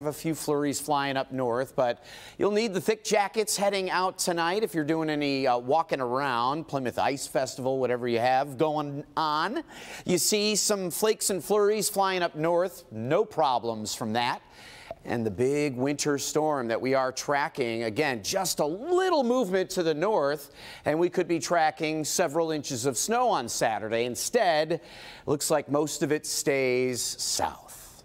A few flurries flying up north, but you'll need the thick jackets heading out tonight if you're doing any uh, walking around, Plymouth Ice Festival, whatever you have going on. You see some flakes and flurries flying up north, no problems from that. And the big winter storm that we are tracking, again, just a little movement to the north, and we could be tracking several inches of snow on Saturday. Instead, looks like most of it stays south.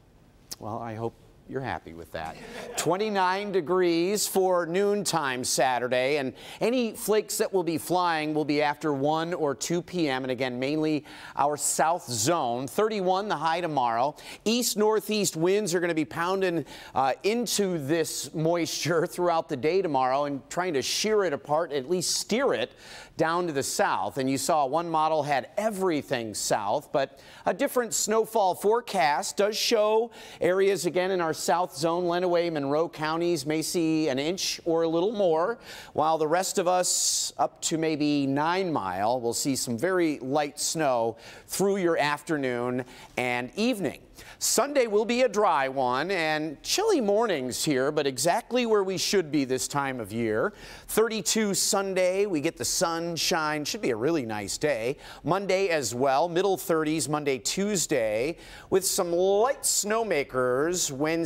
Well, I hope you're happy with that. 29 degrees for noontime Saturday, and any flakes that will be flying will be after 1 or 2 p.m. And again, mainly our south zone. 31 the high tomorrow. East northeast winds are going to be pounding uh, into this moisture throughout the day tomorrow and trying to shear it apart, at least steer it down to the south. And you saw one model had everything south, but a different snowfall forecast does show areas again in our our south zone, Lenawee, Monroe counties may see an inch or a little more, while the rest of us up to maybe nine mile will see some very light snow through your afternoon and evening. Sunday will be a dry one and chilly mornings here, but exactly where we should be this time of year. 32 Sunday, we get the sunshine, should be a really nice day. Monday as well, middle 30s Monday, Tuesday, with some light snowmakers Wednesday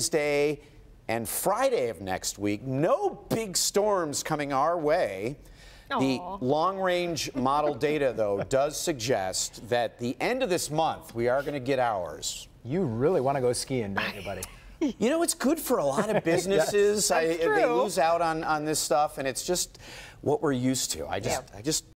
and Friday of next week. No big storms coming our way. Aww. The long range model data, though, does suggest that the end of this month, we are going to get ours. You really want to go skiing, don't you, buddy? You know, it's good for a lot of businesses. I, they lose out on, on this stuff, and it's just what we're used to. I just, yeah. I just